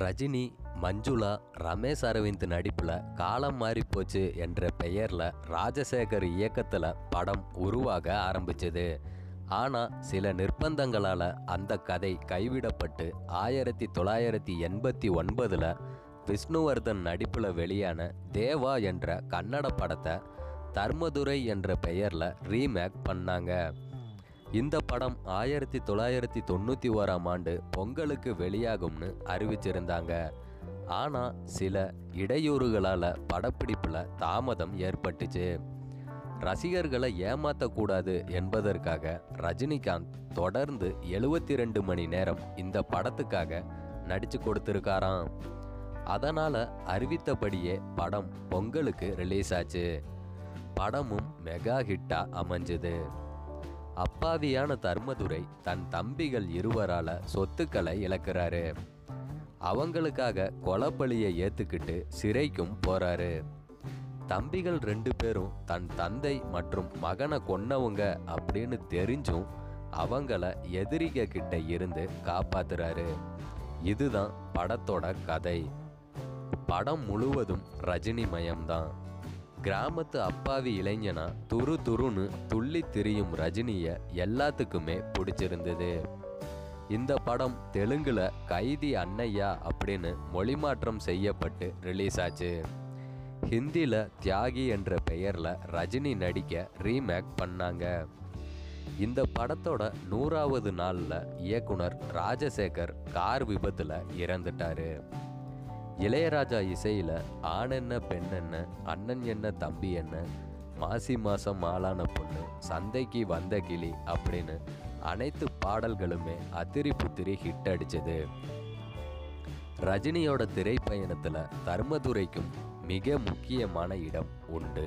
ரஜினி மஞ்சுளா ரமேஷ் அரவிந்த் நடிப்பில் காலம் மாறி போச்சு என்ற பெயரில் ராஜசேகர் இயக்கத்தில் படம் உருவாக ஆரம்பிச்சது. ஆனால் சில நிர்பந்தங்களால் அந்த கதை கைவிடப்பட்டு ஆயிரத்தி தொள்ளாயிரத்தி எண்பத்தி ஒன்பதில் விஷ்ணுவர்தன் நடிப்பில் வெளியான தேவா என்ற கன்னட படத்தை தர்மதுரை என்ற பெயரில் ரீமேக் பண்ணாங்க. இந்த படம் ஆயிரத்தி தொள்ளாயிரத்தி தொண்ணூற்றி ஓராம் ஆண்டு பொங்கலுக்கு வெளியாகும்னு அறிவிச்சிருந்தாங்க. ஆனால் சில இடையூறுகளால் படப்பிடிப்பில் தாமதம் ஏற்பட்டுச்சு. ரசிகர்களை ஏமாற்றக்கூடாது என்பதற்காக ரஜினிகாந்த் தொடர்ந்து எழுபத்தி ரெண்டு மணி நேரம் இந்த படத்துக்காக நடித்து கொடுத்துருக்காராம். அதனால் அறிவித்தபடியே படம் பொங்கலுக்கு ரிலீஸ் ஆச்சு படமும் மெகா ஹிட்டாக அமைஞ்சுது. அப்பாவியான தர்மதுரை தன் தம்பிகள் இருவரால சொத்துக்களை இழக்கிறாரு. அவங்களுக்காக கொலப்பழியை ஏத்துக்கிட்டு சிறைக்கும் போறாரு. தம்பிகள் ரெண்டு பேரும் தன் தந்தை மற்றும் மகனை கொன்னவங்க அப்படின்னு தெரிஞ்சும் அவங்கள எதிரிக கிட்ட இருந்து காப்பாத்துறாரு. இதுதான் படத்தோட கதை. படம் முழுவதும் ரஜினி மயம்தான் கிராமத்து அப்பாவி இளைஞனா துரு துருன்னு துள்ளி திரியும் ரஜினியை எல்லாத்துக்குமே பிடிச்சிருந்தது. இந்த படம் தெலுங்குல கைதி அன்னையா அப்படின்னு மொழிமாற்றம் செய்யப்பட்டு ரிலீஸ் ஆச்சு. ஹிந்தியில் தியாகி என்ற பெயரில் ரஜினி நடிக்க ரீமேக் பண்ணாங்க. இந்த படத்தோட நூறாவது நாளில் இயக்குனர் ராஜசேகர் கார் விபத்தில் இறந்துட்டாரு. இளையராஜா இசையில் ஆண் என்ன பெண் என்ன அண்ணன் என்ன தம்பி என்ன மாசி மாதம் ஆளான பொண்ணு சந்தைக்கு வந்த கிளி அப்படின்னு அனைத்து பாடல்களுமே அதிரி புத்திரி ஹிட் அடித்தது ரஜினியோட திரைப்பயணத்தில் தர்மதுரைக்கும் மிக முக்கியமான இடம் உண்டு.